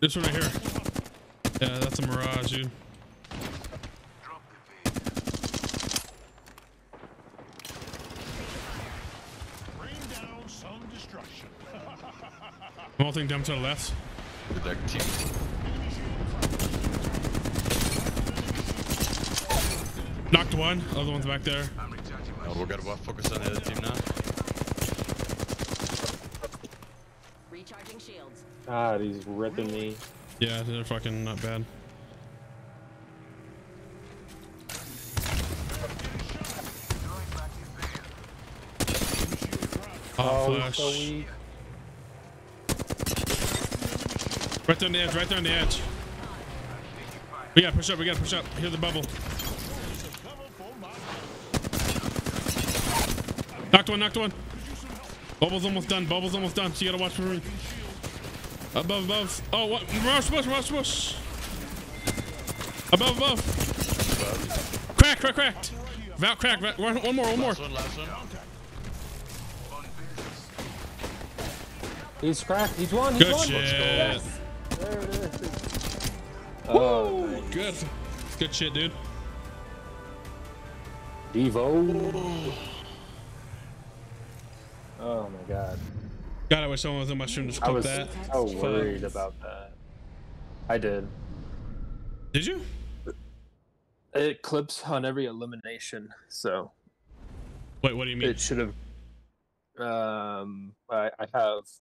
This one right here. Yeah, that's a mirage, dude. Some destruction. Thing down to the left. Team. Knocked one. Other one's back there. Oh, we gotta focus on the other team now. God, ah, he's ripping me. Yeah, they're fucking not bad. Ah, oh, Oh, flash. so. Right there on the edge, right there on the edge. We gotta push up, we gotta push up. Hear the bubble. Knocked one, knocked one. Bubble's almost done, bubble's almost done. So you gotta watch for room. Above, above. Oh, what? Rush, rush, rush, rush. Above, above. Crack, crack, cracked. Val, crack. Val, one one more, one more. Last one, last one. He's cracked. He's won. He's Good won. shit. There it is. Oh, nice. Good. Good shit, dude. Devo. Oh my god. God, I wish someone was in my stream to just I clip was that. so It's fun. worried about that. I did. Did you? It clips on every elimination, so Wait, what do you mean? it should have. Um, I, I have